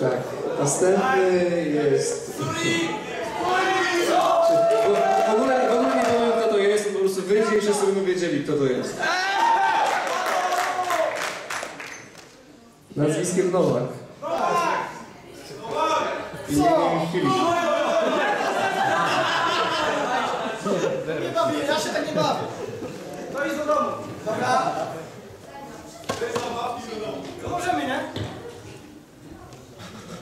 Tak, następny jest... W ogóle, nie powiem kto to jest, po prostu wyjdzie i wszyscy będą wiedzieli kto to jest. Nazwiskiem Nowak. Imieniem Filip. Nie bawię, ja się tak nie bawię. To idź do domu. Dobra? To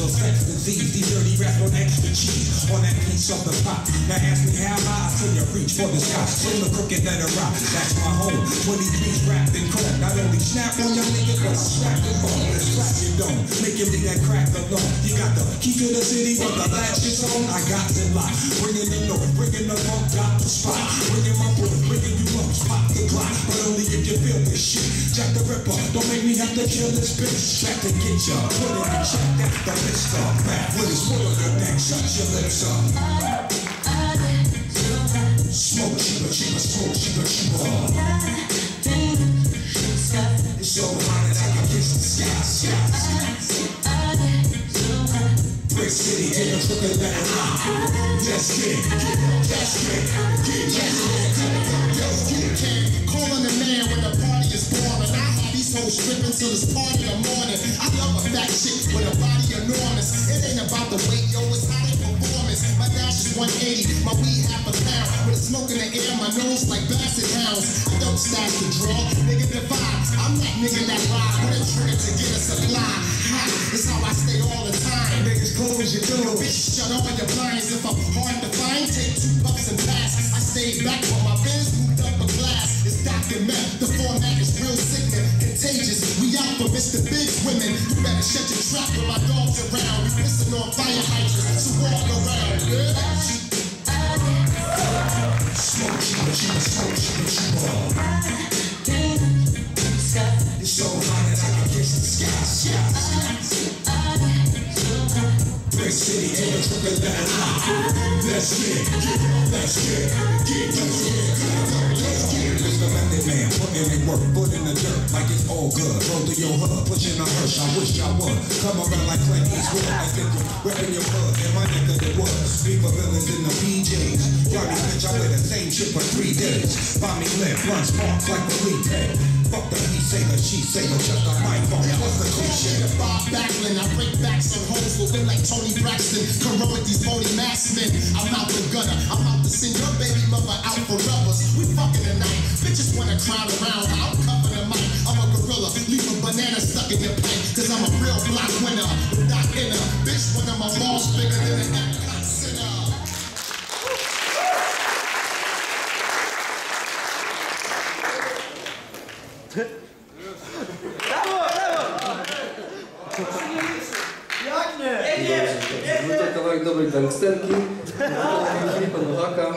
or sex disease. These dirty rats on extra cheese on that piece of the pot. Now ask me how I till you reach for the sky. Swing the crooked let it rock. That's my home. 23's wrapped in corn. Not only snap on your niggas, but slap them on. Slap your dome. Make you leave that crack alone. You got the key to the city, but the latch is on. I got it locked. Bringing the north, bringing the funk, got the spot. Bringing spot the clock. But only if you feel this shit. Jack the Ripper, don't make me have to kill this bitch. Jack to get ya, put it in check. That's the list up. Back with his spoil your neck, shut your lips up. Smoke cheaper, cheaper, smoke cheaper, cheaper. It's so hot that I can kiss the sky, sky, sky. Brick City, and. Calling the man when the party is boring. I have these hoes stripping till it's party in the morning. I love a fat chick with a body enormous. It ain't about the weight, yo, it's how they performance. My dash is 180, my weed half a pound. With a smoke in the air, my nose like basset hounds. I don't stash the draw, nigga divide. I'm that nigga that ride trigger to get a supply. How I stay all the time. Niggas close your Yo, door. bitch, shut all your blinds. If I'm hard to find, take two bucks and pass. I stayed back while my biz moved up a glass. It's Dr. Meth. The format is real sick, sickening, contagious. We out for Mr. Big's women. You better shut your trap with my dogs around. We pissing on fire hydrants, so walk around. Yeah. Smoke cheaper, cheaper, smoke cheaper, City, a and let it rock. Let's get it, let's get it, let's get it, let's get it. Man, putting in work, foot in the dirt, like it's all good. Roll through your hood, pushing a hearse, I wish I would. Come around like Clint Eastwood, I think you repping your blood in my neck of the woods. Be villains in the PJs. Johnny bitch, I wear the same shit for three days. Buy me lit, run sparks like Felipe. Fuck the he say the she say the just a mic phone. What's the cliche? Shit, Bob Backlund, I break back some hoes with win like Toni Braxton. Corrupt with these phony masked men. I'm out the gunner. I'm out to send your baby mother out for rubbers. We fucking tonight. Bitches wanna crowd around. I'm covering the mic. I'm a gorilla. Leave a banana stuck in your pipe. Cause I'm a real block winner. Jak nie? Dobrze, Był to kawałek dobrej gangsterki. Filipa Nowaka.